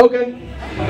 Okay.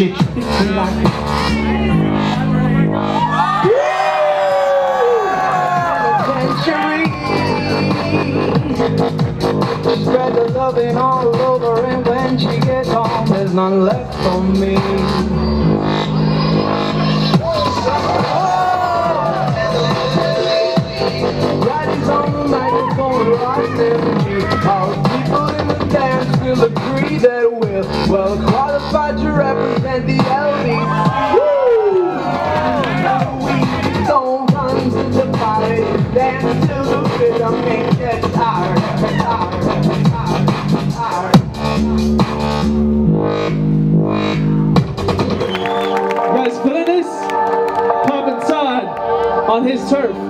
shit like Spread the loving all over and when she gets home there's none left for me. well qualified to represent the LBC. Woo! No, we don't run to the party, dance to the rhythm and get tired, tired, tired, tired. Guys feeling this? Inside on his turf.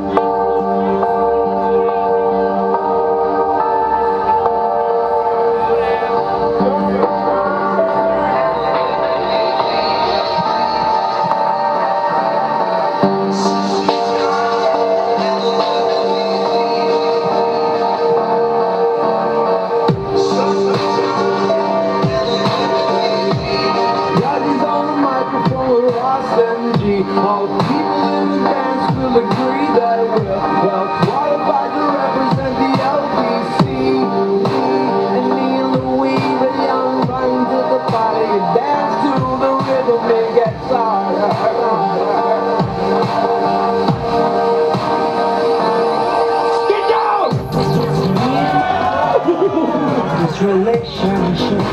this relationship.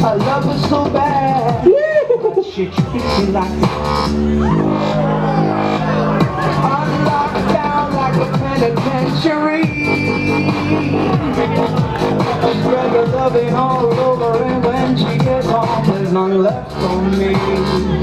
I love her so bad. She treats me like I'm down like a penitentiary. Spread the rather love it all left for me.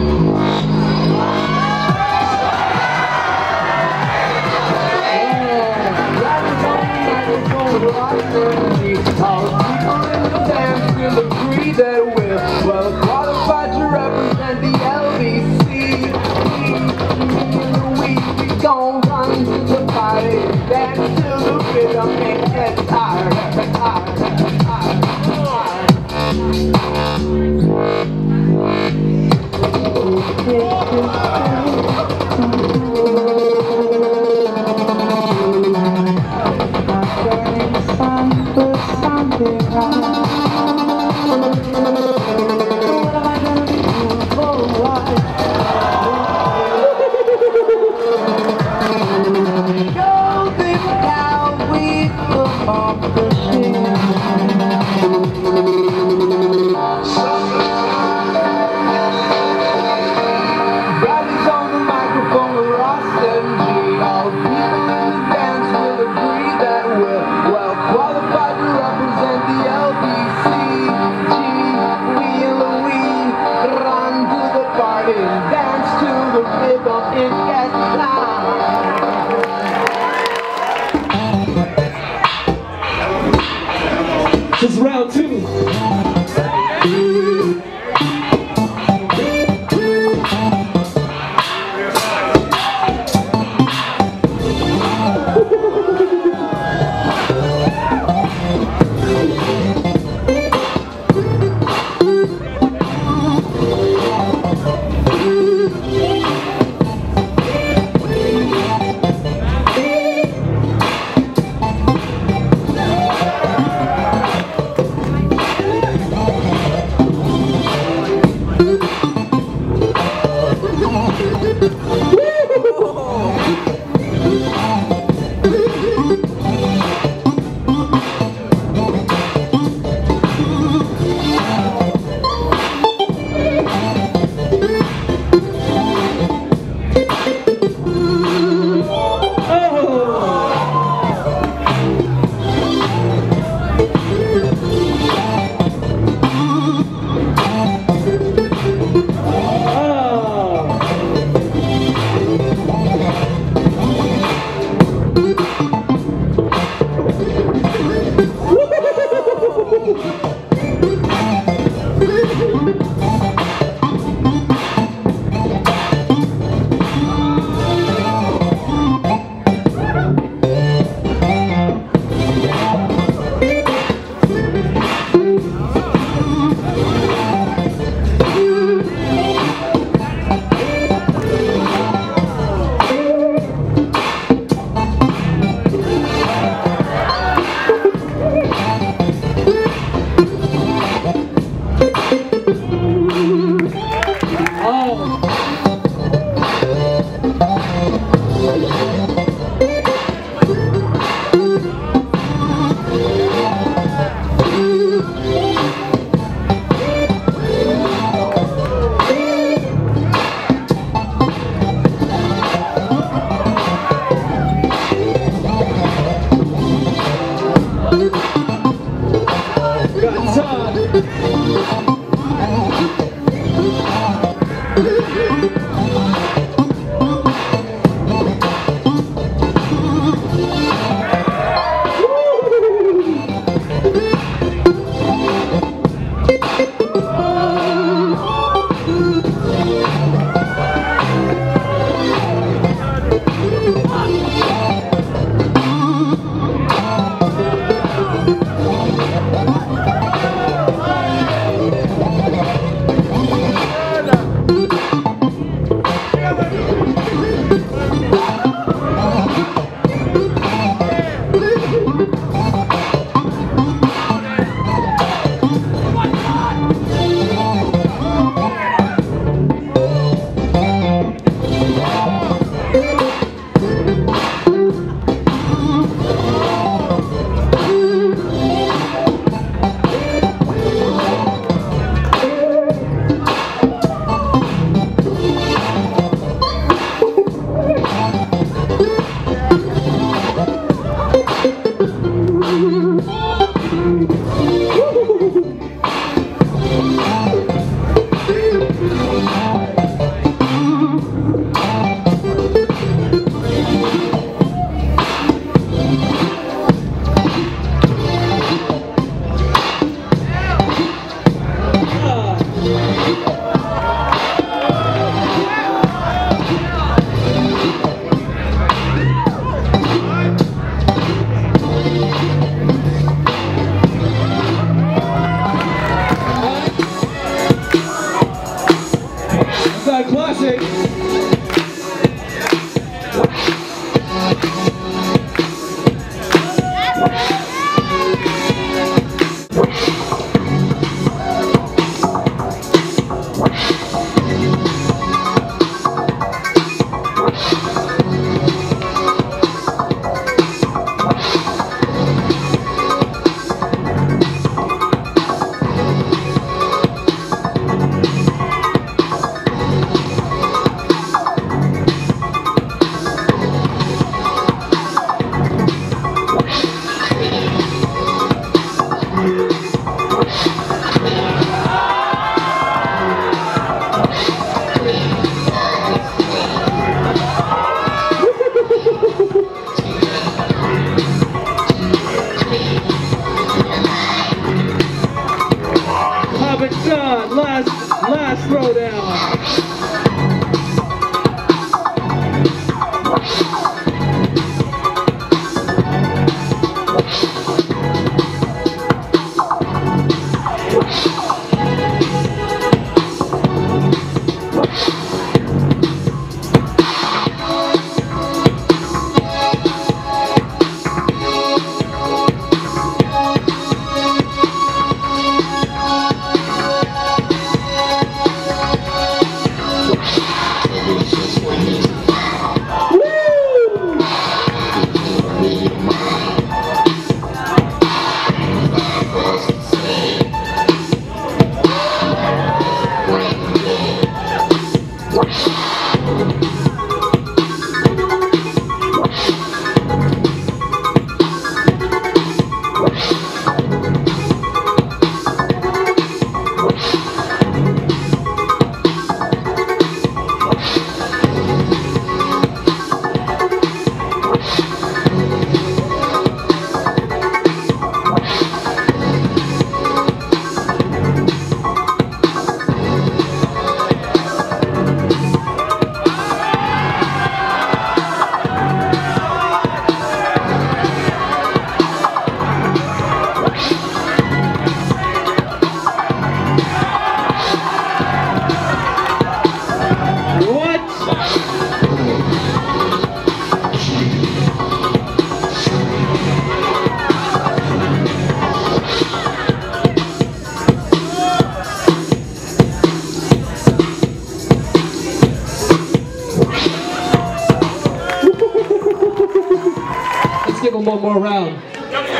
One more round.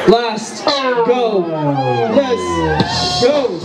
Last, go. Let's go.